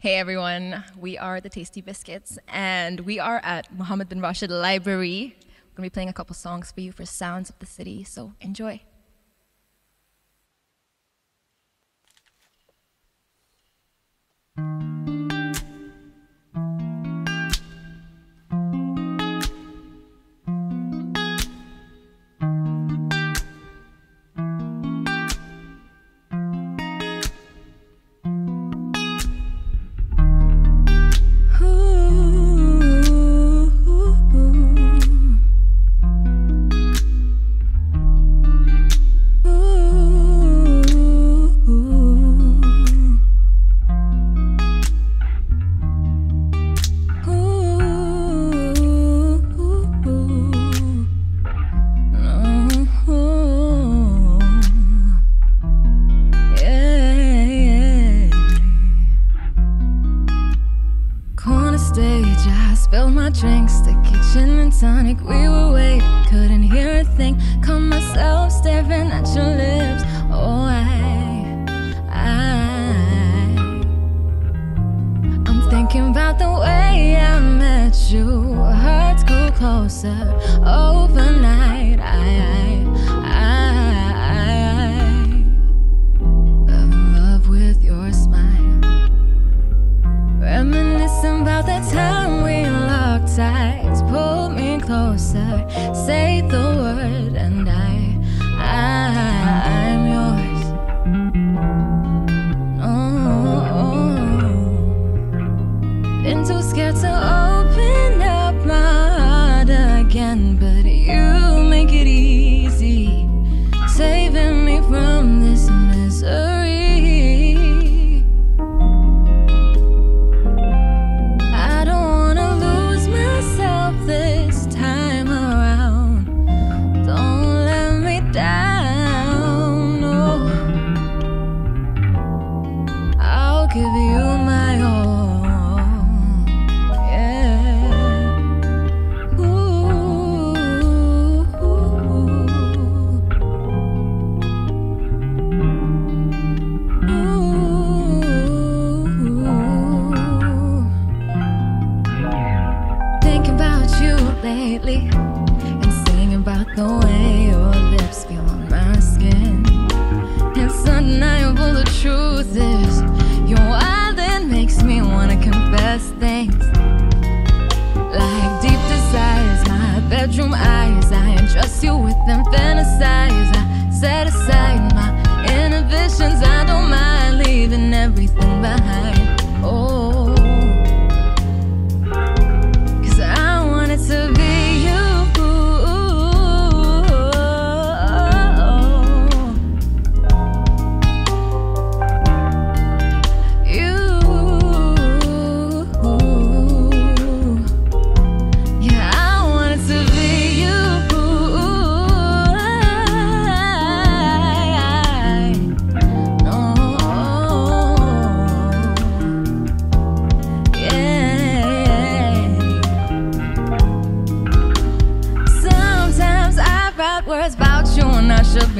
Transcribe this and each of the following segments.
Hey everyone, we are the Tasty Biscuits, and we are at Mohammed bin Rashid Library. We're gonna be playing a couple songs for you for Sounds of the City, so enjoy. Sonic, we were awake, couldn't hear a thing. the way.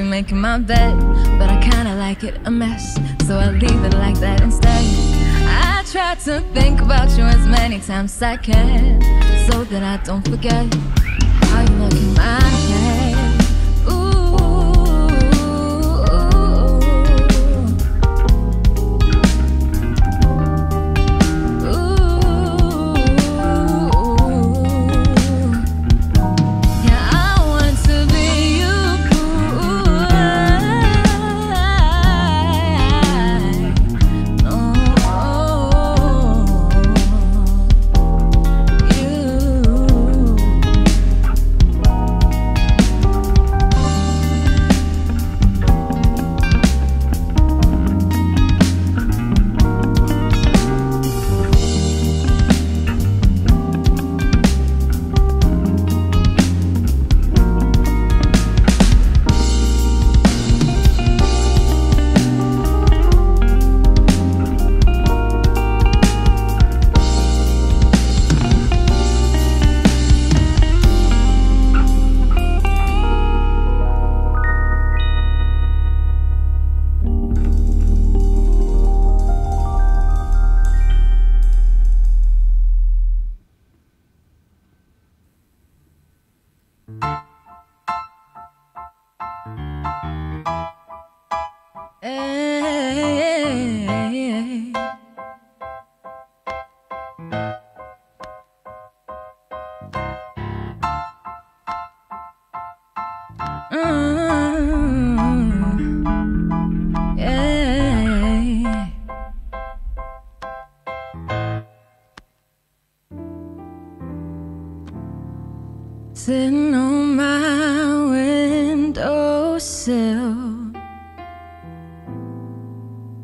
be making my bed, but I kinda like it a mess, so I leave it like that instead. I try to think about you as many times as I can, so that I don't forget how you look in my.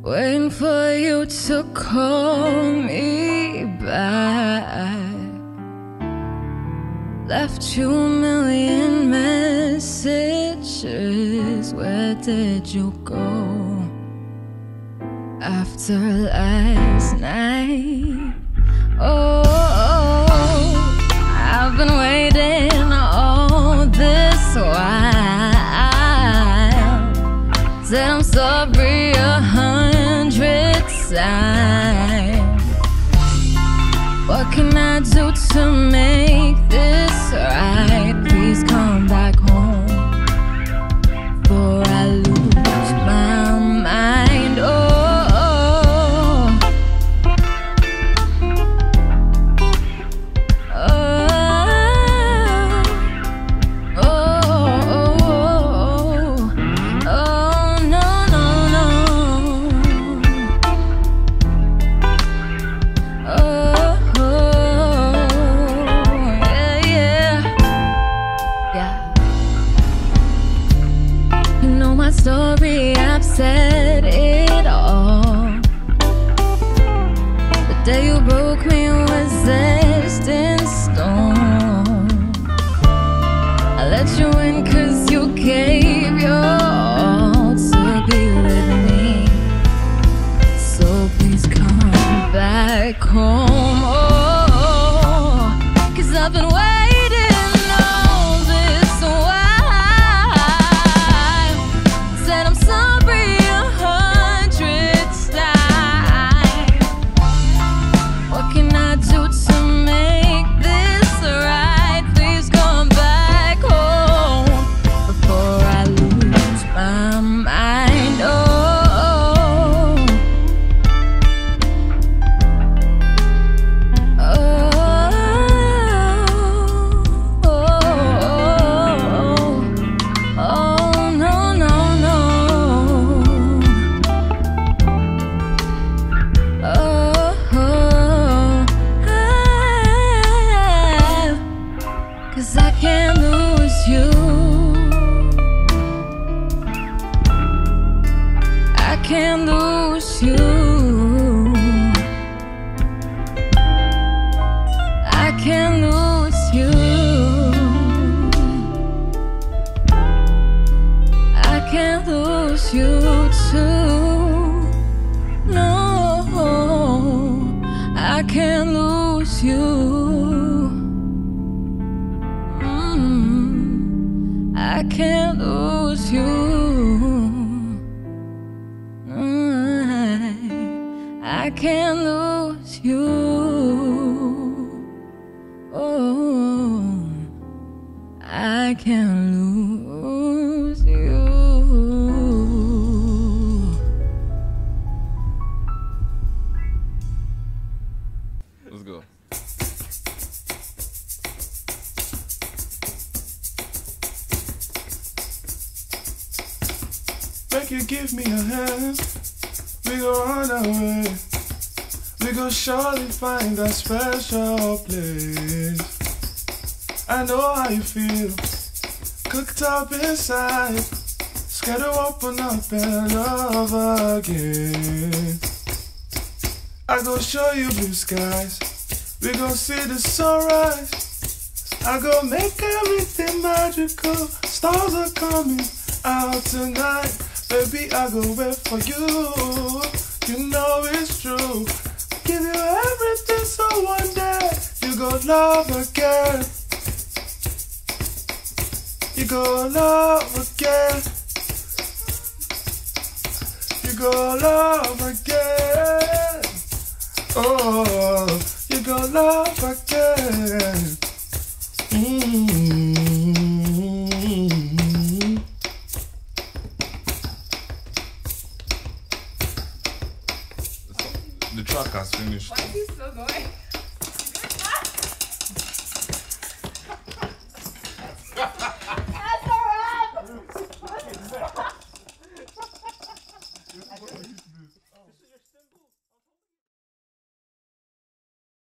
Waiting for you to call me back. Left you a million messages. Where did you go after last night? Do to make this right? Broke me you. We go run away. We go surely find a special place. I know how you feel. Cooked up inside. Scared to open up and love again. I go show you blue skies. We go see the sunrise. I go make everything magical. Stars are coming out tonight. Baby, I go wait for you. You know it's true. Give you everything so one day you go love again. You go love again. You go love again. Oh, you go love again. Mm. Why is he still going?